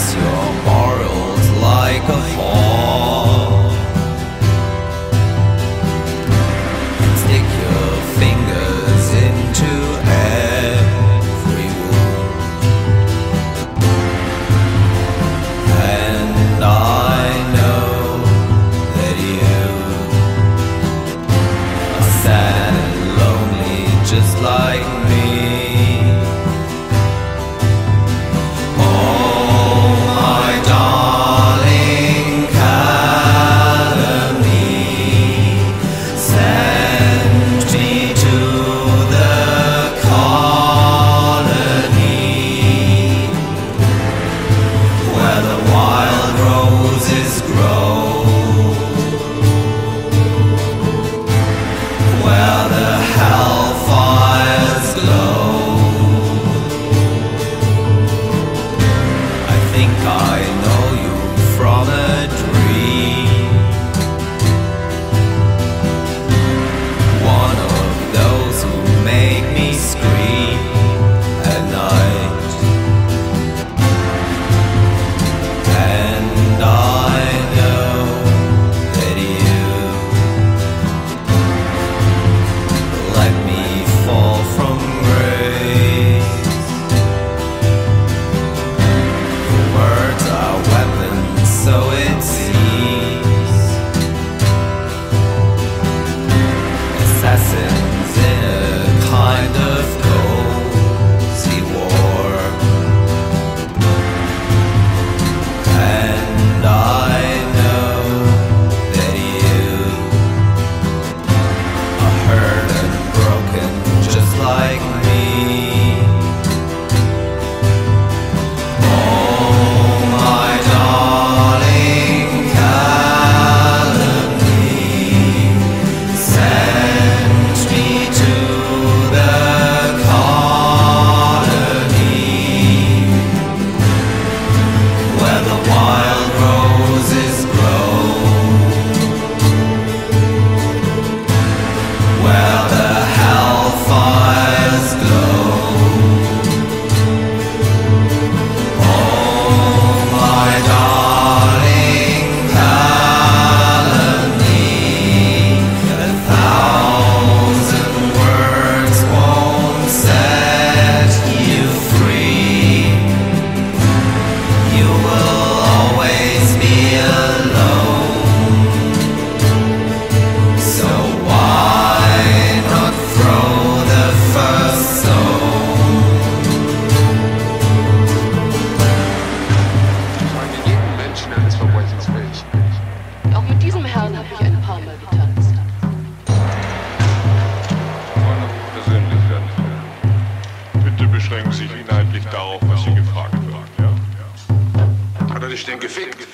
Dress your morals like a whore stick your fingers into every wound. And I know that you Are sad and lonely just like me. gefickt.